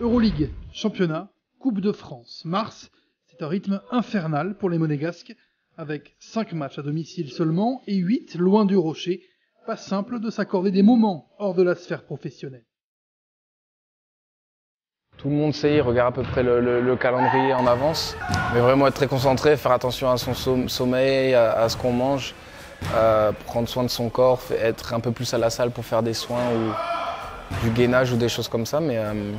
Euroleague, championnat, Coupe de France, mars, c'est un rythme infernal pour les Monégasques, avec 5 matchs à domicile seulement et 8 loin du rocher. Pas simple de s'accorder des moments hors de la sphère professionnelle. Tout le monde sait, il regarde à peu près le, calendrier en avance. Mais vraiment être très concentré, faire attention à son sommeil, à, ce qu'on mange, prendre soin de son corps, être un peu plus à la salle pour faire des soins ou du gainage ou des choses comme ça. Mais, euh,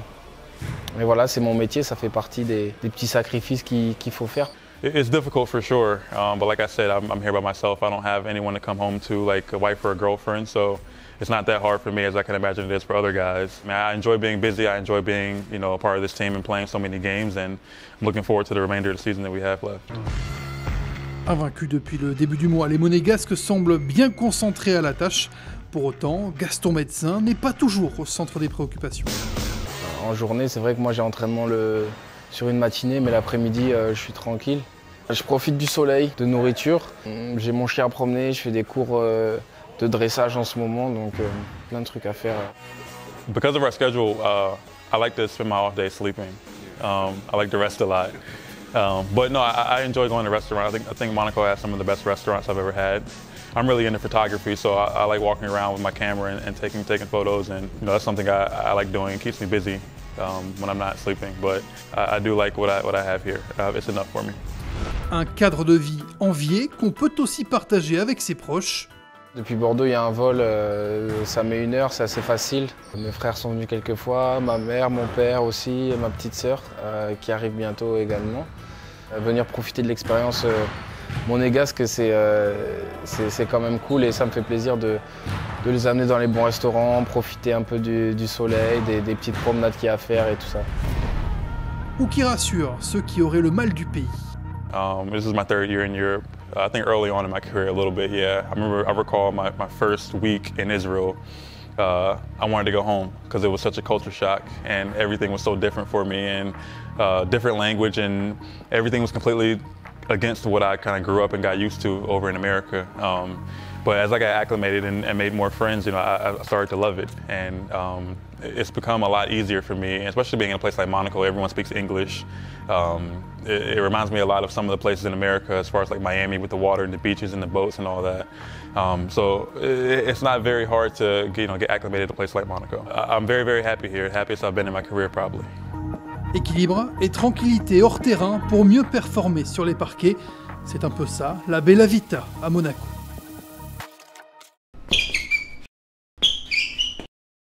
mais voilà, c'est mon métier, ça fait partie des, des petits sacrifices qu'il faut faire. It's difficult for sure, um, but like I said, I'm, I'm, here by myself. I don't have anyone to come home to, like a wife or a girlfriend, so it's not that hard for me as I can imagine it is for other guys. I, mean, I enjoy being busy. I enjoy being, you know, a part of this team and playing so many games, and I'm looking forward to the remainder of the season that we have left. Invaincu depuis le début du mois, les Monégasques semblent bien concentrés à la tâche. Pour autant, Gaston Médecin n'est pas toujours au centre des préoccupations. En journée, c'est vrai que moi j'ai entraînement le... sur une matinée, mais l'après-midi, euh, je suis tranquille. Je profite du soleil, de nourriture. J'ai mon chien à promener, je fais des cours euh, de dressage en ce moment, donc euh, plein de trucs à faire. Because of our schedule, uh, I like to spend my off day sleeping. Um, I like to rest a lot. Um, but no, I, I, enjoy going to restaurants. I think, I think Monaco has some of the best restaurants I've ever had. I'm really into photography, so I, I like walking around with my camera and, and, taking taking photos, and you know that's something I, I like doing. It keeps me busy um, when I'm not sleeping. But I, I, do like what I what I have here. Uh, it's enough for me. Un cadre de vie envié qu'on peut aussi partager avec ses proches. Depuis Bordeaux, il y a un vol, euh, ça met une heure, c'est assez facile. Mes frères sont venus quelques fois, ma mère, mon père aussi, ma petite sœur euh, qui arrive bientôt également. Euh, venir profiter de l'expérience monégasque, c'est quand même cool et ça me fait plaisir de, les amener dans les bons restaurants, profiter un peu du, soleil, des, des petites promenades qu'il y a à faire et tout ça. Ou qui rassure ceux qui auraient le mal du pays. Um, this is my third year in Europe. I think early on in my career, a little bit, yeah. I remember, I recall my, my first week in Israel. Uh, I wanted to go home because it was such a culture shock and everything was so different for me and uh, different language and everything was completely against what I kind of grew up and got used to over in America. Um, but as I got acclimated and, and, made more friends, you know, I, I started to love it. And um, it's become a lot easier for me, especially being in a place like Monaco. Everyone speaks English. Um, it, it, reminds me a lot of some of the places in America, as far as like Miami with the water and the beaches and the boats and all that. Um, so it, it's not very hard to you know get acclimated to a place like Monaco. I'm very very happy here, happiest I've been in my career probably. Équilibre et tranquillité hors terrain pour mieux performer sur les parquets. C'est un peu ça, la Bella Vita à Monaco.